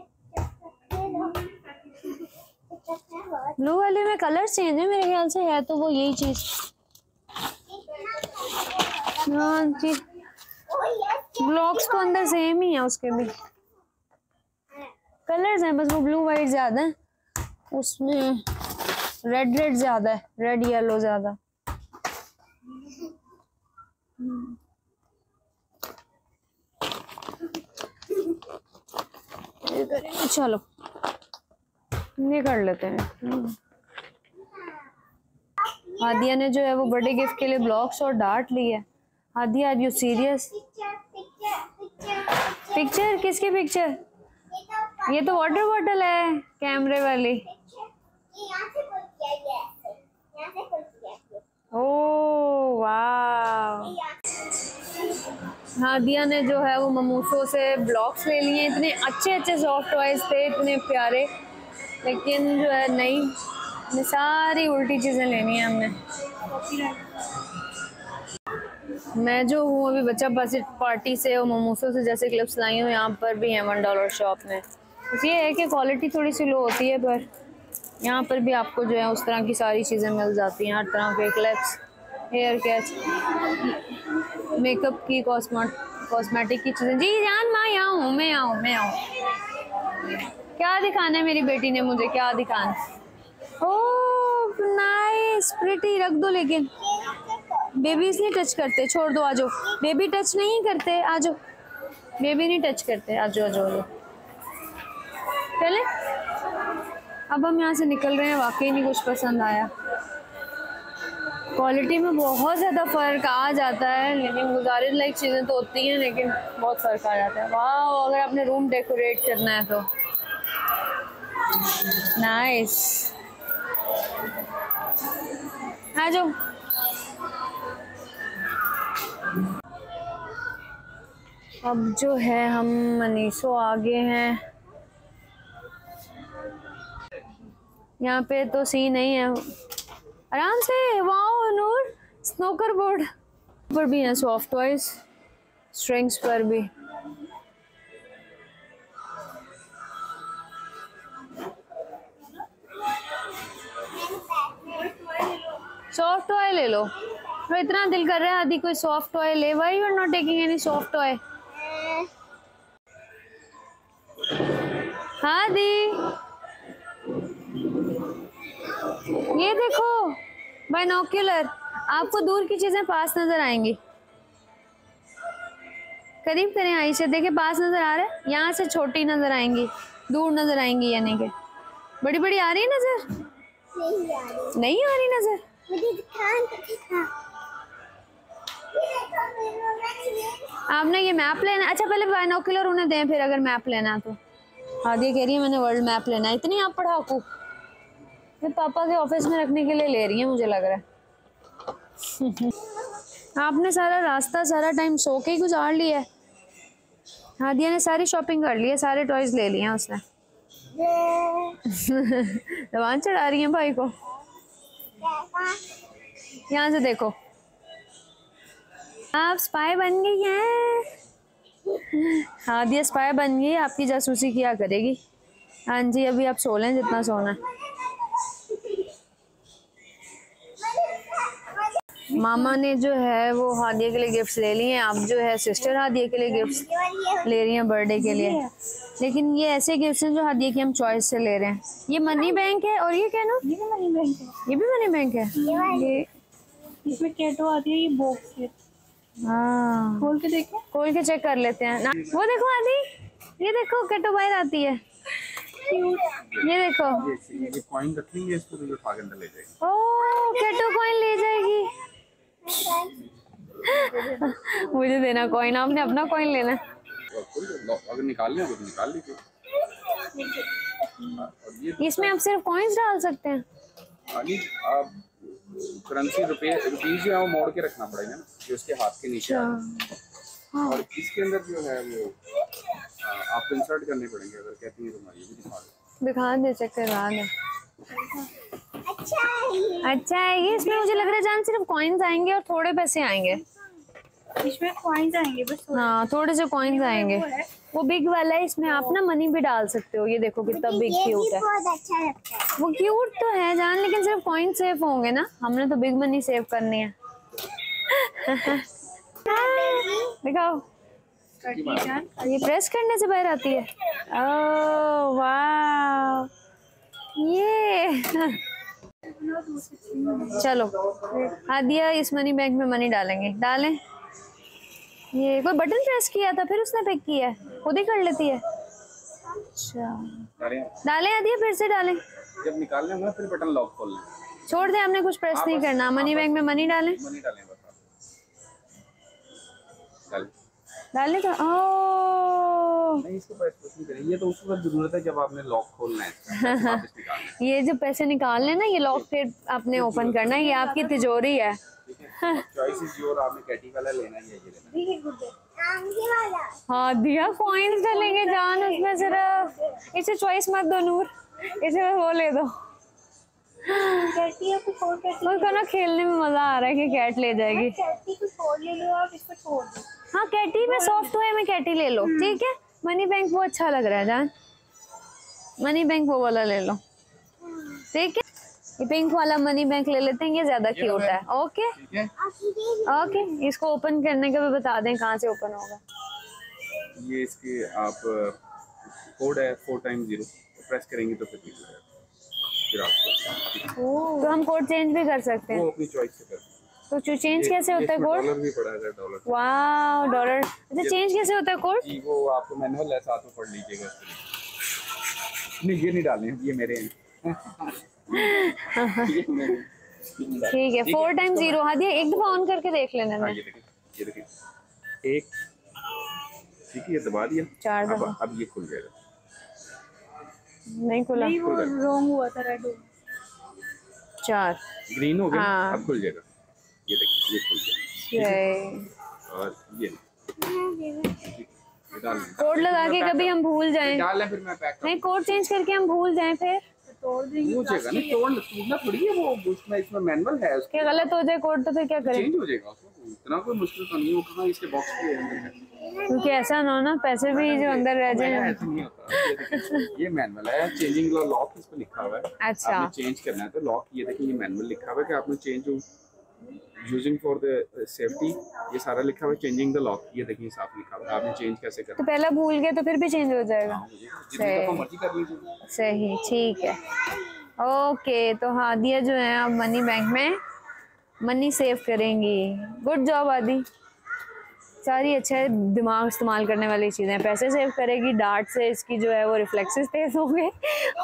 ब्लू वाले में कलर चेंज है मेरे ख्याल से, है तो वो यही चीज़। हाँ जी। ब्लॉक्स तो अंदर सेम ही है उसके भी। कलर्स हैं, बस वो ब्लू वाइट ज़्यादा है। उसमें रेड रेड ज़्यादा है रेड येलो ज़्यादा। चलो। कर लेते हैं। आदिया ने जो है वो बर्थडे गिफ्ट के लिए ब्लॉक्स और डार्ट ली है Aadiya, are you serious? Picture? किसकी पिक्चर? ये तो वाटर बॉटल है, कैमरे वाली। ओ वाह ये यहाँ से नादिया ने जो है वो ममूसो से ब्लॉक्स ले लिए इतने अच्छे अच्छे सॉफ्ट टॉयज थे, इतने प्यारे। लेकिन जो है ये सारी उल्टी चीज़ें लेनी है हमने। मैं जो हूँ, अभी बच्चा पार्टी से और मोमोसो से जैसे क्लिप्स लाई हूँ, यहाँ पर भी है वन डॉलर शॉप में। ये है कि क्वालिटी थोड़ी सी लो होती है, पर यहाँ पर भी आपको जो है, उस तरह की सारी चीज़ें मिल जाती हैं, हर तरह के क्लिप्स, हेयर कैच, मेकअप की कॉस्मेट कॉस्मेटिक की चीज़ें। जी जान मैं यहाँ हूँ, मैं यहाँ हूँ, मैं यहाँ हूँ। क्या दिखाना है मेरी बेटी ने मुझे? क्या दिखाना? नाइस प्रिटी रख दो लेकिन। बेबीज नहीं टच करते, छोड़ दो आजो बेबी टच नहीं करते आजो बेबी नहीं टच करते आजो आजो आजो चले। अब हम यहाँ से निकल रहे हैं, वाकई नहीं कुछ पसंद आया। क्वालिटी में बहुत ज़्यादा फ़र्क आ जाता है, लेकिन गुजारिश लाइक चीज़ें तो होती हैं, लेकिन बहुत फ़र्क आ जाता है। वाह अगर आपने रूम डेकोरेट करना है तो। नाइस आ जाओ। अब जो है, हम मनीषो आगे हैं। यहाँ पे तो सी नहीं है। आराम से, वाओ, नूर। स्नोकर बोर्ड पर भी हैं सॉफ्ट टॉयज स्ट्रिंग्स पर भी। सॉफ्ट टॉय ले लो। तो इतना दिल कर रहा है आदि कोई सॉफ्ट टॉय ले। Why you are not taking any soft toy हाँ दी। ये देखो बाइनोक्यूलर आपको दूर की चीज़ें पास नज़र आएँगी। करीब करें आई से। देखे पास नज़र आ रहा है यहाँ से छोटी नज़र आएँगी। दूर नज़र आएँगी यानी कि। बड़ी बड़ी आ रही है नज़र? नहीं आ रही। नहीं आ रही नज़र? आपने ये मैप लेना अच्छा पहले बाइनोक्यूलर उन्हें दें, फिर अगर मैप लेना तो। हादिया कह रही है, मैंने वर्ल्ड मैप लेना इतनी आप पढ़ाकू। मैं पापा के ऑफ़िस में रखने के लिए ले रही है, मुझे लग रहा है। आपने सारा रास्ता, सारा टाइम सो के ही गुजार लिया है। हादिया ने सारी शॉपिंग कर ली है, सारे टॉयज ले लिए हैं उसने। जबान चढ़ा रही है भाई को। यहाँ से देखो। आप स्पाई बन गई हैं। हादिया स्पाई बन गई, आपकी जासूसी किया करेगी? हाँ जी, अभी आप सो लें जितना सोना। है मामा ने जो है, वो हादिया के लिए गिफ्ट्स ले लिए हैं। आप जो है सिस्टर हादिया के लिए गिफ्ट्स ले रही हैं बर्थडे के लिए। लेकिन ये ऐसे गिफ्ट हैं जो हादिया की हम चॉइस से ले रहे हैं। ये मनी बैंक है और ये क्या ना? ये भी मनी बैंक है। ये भी मनी बैंक है? ये इसमें कैटो आती है ये बॉक्स है। हाँ। खोल के देखें। खोल के चेक कर लेते हैं। ना वो देखो आदि ये देखो केटो बाहर आती है। ये देखो। ये कॉइन रखेंगे इसको तो उठा के अंदर ले जाएँगे। ओ केटो कॉइन ले जाएगी। मुझे देना कॉइन आपने अपना कॉइन लेना। है। अगर निकालने हो तो निकाल लीजिए। हाँ, इसमें आप सिर्फ़ कॉइन्स डाल सकते हैं। आगे आप करेंसी रुपये रुपीज़ जो है वो मोड़ के रखना पड़ेगा ना जो उसके हाथ के नीचे आ जाए। और इसके अंदर जो है वो आ, आपको इंसर्ट करने पड़ेंगे अगर कहती हैं तो मैं ये भी दिखा दूँ। दिखा दे चेक करवा दे। अच्छा है ये। अच्छा है ये इसमें मुझे लग रहा है जान सिर्फ़ कॉइन्स आएँगे और थोड़े पैसे आएँगे। इसमें कॉइन्स आएँगे बस थोड़े। हाँ थोड़े से कॉइन्स आएँगे। वो वो बिग वाला है इसमें आप ना मनी भी डाल सकते हो ये देखो कितना बिग क्यूट है। अच्छा लगता है। वो क्यूट तो है जान लेकिन सिर्फ़ कॉइन सेव होंगे ना। हमने तो बिग मनी सेव करनी है। दिखाओ। ये प्रेस करने से बाहर आती है। ओह वाह ये। चलो। आदिया इस मनी बैंक में मनी डालेंगे। डालें। ये कोई बटन प्रेस किया था फिर उसने पिक किया है। खुद ही कर लेती है। अच्छा। डालें। डालें फिर से डालें? जब निकालने होंगे फिर बटन लॉक खोल लें। छोड़ दें हमने कुछ प्रेस नहीं करना। मनी बैंक में मनी डालें। मनी डालें डालें। डालें तो ओह नहीं इसको प्रेस नहीं करें। ये तो उस वक्त ज़रूरत है जब आपने लॉक खोलना है। है। ये जो पैसे निकालने ना ये लॉक फिर आपने ओपन करना है ये आपकी तिजोरी है। है चॉइस इज़ योर आपने वाला लेना है ये लेना। है आंधी वाला। हाँ दिया कॉइन्स डालेंगे जान उसमें सिर्फ़। इसे चॉइस मत दो नूर। इसे वो ले दो। है उसको ना खेलने में मज़ा आ रहा है कि कैट ले जाएगी। कहती कुछ और ले लो आप इसको छोड़ दो। हाँ कैटी में सॉफ्ट हुए में कैटी ले लो ठीक है? मनी बैंक वो अच्छा लग रहा है जान। मनी बैंक वो वाला ले लो। ठीक है? ये पिंक वाला मनी बैंक ले लेते हैं ये ज़्यादा क्यूट है। ओके ओके इसको ओपन करने का भी बता दें कहाँ से ओपन होगा। ये इसके आप कोड है फोर टाइम ज़ीरो प्रेस करेंगे तो फिर फिर आपको तो हम कोड चेंज भी कर सकते हैं। वो अपनी चॉइस से कर तो चेंज कैसे होता है कोड डॉलर भी पड़ा है डॉलर वाह डॉलर अच्छा चेंज कैसे होता है कोड जी वो आपको मैनुअल है साथ में पढ़ लीजिएगा। नहीं ये नहीं डालने ये मेरे हैं। ठीक है फोर टाइम ज़ीरो हाँ दिया एक दफ़ा ऑन करके देख लेना हाँ ये देखिए ये देखिए। एक ठीक है दबा दिया। चार अब दफ़ा। अब ये खुल जाएगा नहीं खुला। नहीं वो रॉन्ग हुआ था रेड चार। ग्रीन हो गया? हाँ। अब खुल जाएगा। ये देखिए ये खुल गया। और ये। कोड लगा के कभी हम भूल जाएँ। फिर मैं पैक नहीं कोड चेंज करके हम भूल जाएँ फिर। तोड़ देंगे तोड़ टूटना थोड़ी है वो उसमें इसमें मैनुअल है क्या गलत हो जाए कोड तो फिर क्या करें? चेंज हो जाएगा इतना कोई मुश्किल तो नहीं वो कहाँ इसके बॉक्स के अंदर क्योंकि ऐसा ना हो ना पैसे भी जो अंदर रह जाए। नहीं होता। ये मैनुअल है चेंजिंग लॉक इस पर लिखा हुआ है। अच्छा। चेंज करना है तो लॉक ये देखिए ये मैनुअल लिखा हुआ है कि आपने change using for the safety ये सारा लिखा हुआ है चेंजिंग द लॉक ये देखिए साफ़ लिखा हुआ है। आपने चेंज कैसे तो पहला भूल गए तो फिर भी चेंज हो जाएगा। है जितनी मर्ज़ी कर लीजिए। सही ठीक है। ओके तो हादिया जो है अब मनी बैंक में मनी सेव करेंगी। Good job Aadi. सारी अच्छा है दिमाग इस्तेमाल करने वाली चीज़ें हैं। पैसे सेव करेगी डार्ट से इसकी जो है वो रिफ्लेक्सेस तेज होंगे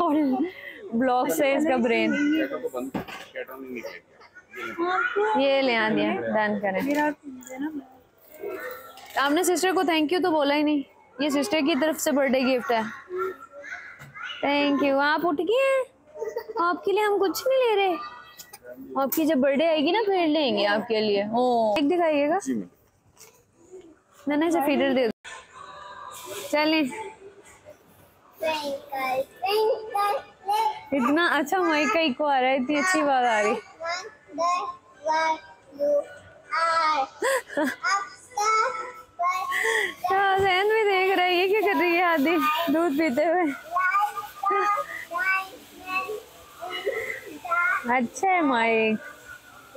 और ब्लॉक से इसका ब्रेन ये ले आ दिया डन करें। आपने सिस्टर को थैंक यू तो बोला ही नहीं। ये सिस्टर की तरफ़ से बर्थडे गिफ्ट है। थैंक यू आप उठ गए हैं। आपके लिए हम कुछ नहीं ले रहे। आपकी जब बर्थडे आएगी ना फिर लेंगे आपके लिए। ओ एक दिखाइएगा। नन्ना से फीडर दे दो चलें इतना अच्छा माइक का इको आ रहा है इतनी अच्छी बात आ रही are. हाँ भी देख रहा है क्या कर रही है आदि, दूध पीते हुए। अच्छा है माइक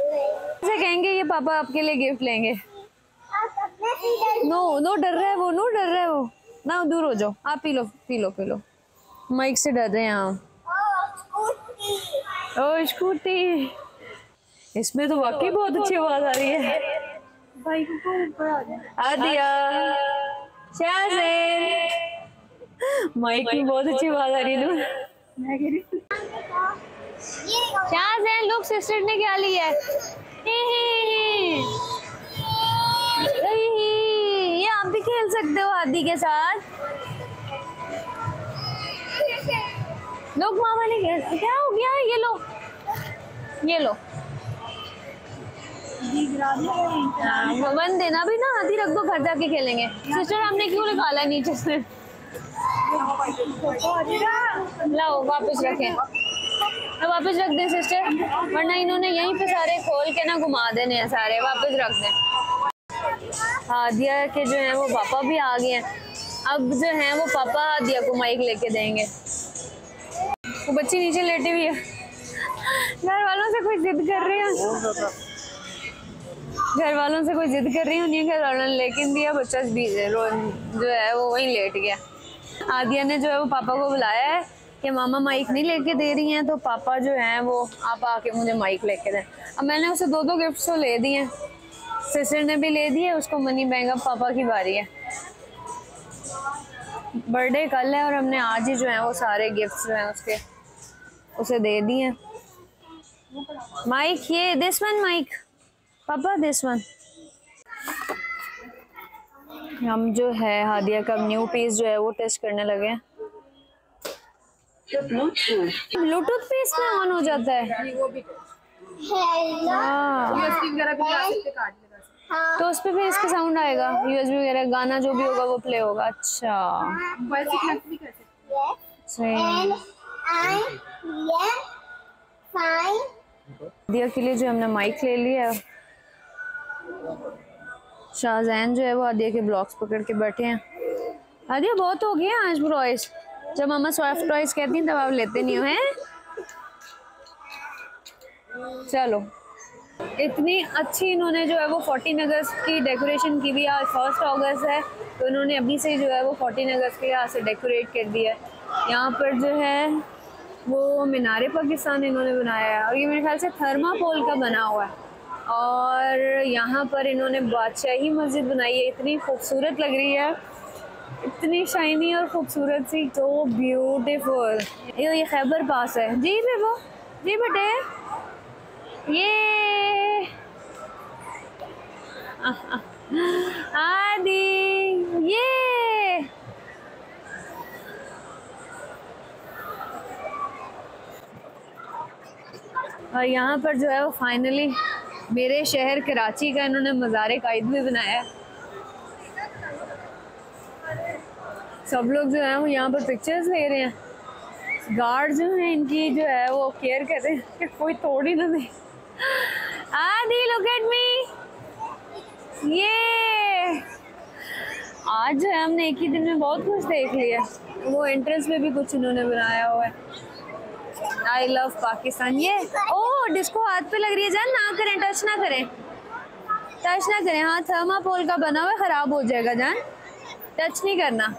ऐसे कहेंगे ये पापा आपके लिए गिफ्ट लेंगे। नो नो, डर रहा है वो, नो, डर रहा है वो। ना, दूर हो जाओ, आप पी लो पी लो पी लो। माइक से डर रहे हैं आप ओ, स्कूटी। इसमें तो वाकई बहुत अच्छी आवाज़ आ रही है। भाई को ऊपर आ आदिया माइक में बहुत अच्छी आवाज़ आ रही है दूर मैं कह रही हूँ, शाहजेन लोग सिस्टर ने क्या लिया है? ही, ही, ही। ही, ही। ये आप भी खेल सकते हो आदि के साथ। लोग मामा ने क्या क्या हो गया ये लो। ये लो। वन देना भी ना आदि रख दो घर जाके खेलेंगे। सिस्टर हमने क्यों निकाला नीचे से? लाओ वापस रखें। वापस रख दें सिस्टर वरना इन्होंने यहीं पे सारे खोल के ना घुमा देने हैं सारे। वापस रख दें। हादिया के जो है वो पापा भी आ गए हैं। अब जो है वो पापा हादिया को माइक लेके देंगे। वो बच्ची नीचे लेटी हुई है। घर वालों से कोई जिद कर रहे हैं। घर वालों से कोई जिद कर रही है घर वालों ने, लेकिन दिया बच्चा जो है वो वहीं लेट गया। आदिया ने जो है वो पापा को बुलाया है कि मामा माइक नहीं लेके दे रही हैं तो पापा जो हैं वो, आप आके मुझे माइक लेके दें। अब मैंने उसे दो दो गिफ्ट तो ले दिए सिस्टर ने भी ले दिए, उसको मनी बैंक अब पापा की बारी है। बर्थडे कल है और हमने आज ही जो है वो सारे गिफ्ट जो हैं उसके, उसे दे दिए माइक, ये दिस वन माइक। पापा दिस वन हम जो है हादिया का न्यू पीस जो है वो टेस्ट करने लगे हैं। ब्लूटूथ पे इसमें ऑन हो जाता है। हाँ। तो उस पे फिर इसका साउंड आएगा। यूएसबी वगैरह गाना जो भी होगा वो प्ले होगा। अच्छा। भी हैं. दिया के लिए जो हमने माइक ले लिया। है शाहजैन जो है वो आदिया के ब्लॉक्स पकड़ के बैठे हैं। आदिया, बहुत हो गया आज ब्रॉयस जब मामा सॉफ्ट टॉयज कहती हैं, तब आप लेते नहीं हो, हैं? चलो। इतनी अच्छी इन्होंने जो है वो फोर्टीन अगस्त की डेकोरेशन की भी आज फ़र्स्ट अगस्त है तो इन्होंने अभी से जो है वो फोर्टीन अगस्त के यहाँ से डेकोरेट कर दिया है। यहाँ पर जो है वो मीनार पाकिस्तान इन्होंने बनाया है। और ये मेरे ख्याल से थर्मापोल का बना हुआ है। और यहाँ पर इन्होंने बादशाही मस्जिद बनाई है। इतनी खूबसूरत लग रही है। इतनी शाइनी और खूबसूरत सी तो ब्यूटीफुल ये ये खैबर पास है। जी बेबो जी बेटे। ये। आदि, ये। और यहाँ पर जो है वो फाइनली मेरे शहर कराची का इन्होंने मज़ार कायद भी बनाया। सब लोग जो है वो यहाँ पर पिक्चर्स ले रहे हैं। गार्ड जो हैं, इनकी जो है वो केयर कर रहे हैं कि कोई तोड़ ही ना दे। आदि लुक एट मी ये! आज जो है हमने एक ही दिन में बहुत कुछ देख लिया। वो एंट्रेंस में भी कुछ इन्होंने बनाया हुआ है। आई लव पाकिस्तान ये ओ डिस्को हाथ पे लग रही है, जान, ना करें टच ना करें। टच ना करें हाँ थर्मापोल का बना हुआ खराब हो जाएगा, जान। टच नहीं करना।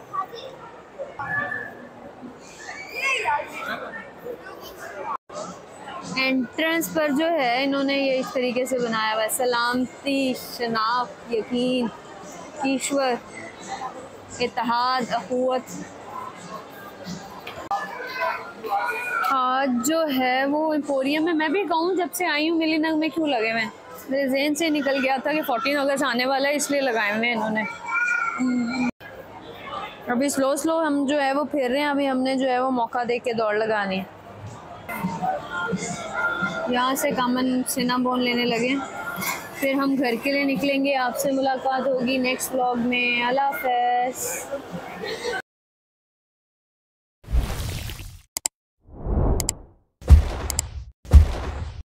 एंट्रेंस पर जो है, इन्होंने ये इस तरीके से बनाया हुआ सलामती, शनाफ, यकीन, ईश्वर इतिहाद अखुवत आज जो है वो एम्पोरियम में मैं भी कहूँ, जब से आई हूँ, मिली नग में क्यों लगे हुए मेरे जहन से निकल गया था कि फोर्टीन अगस्त आने वाला है, इसलिए लगाए हुए हैं इन्होंने। अभी स्लो स्लो हम जो है वो फिर रहे हैं। अभी हमने जो है वो मौका दे के दौड़ लगानी है। यहाँ से कामन सिना बोन लेने लगे। फिर हम घर के लिए निकलेंगे। आपसे मुलाकात होगी नेक्स्ट ब्लॉग में। अल्लाह हाफ़िज़।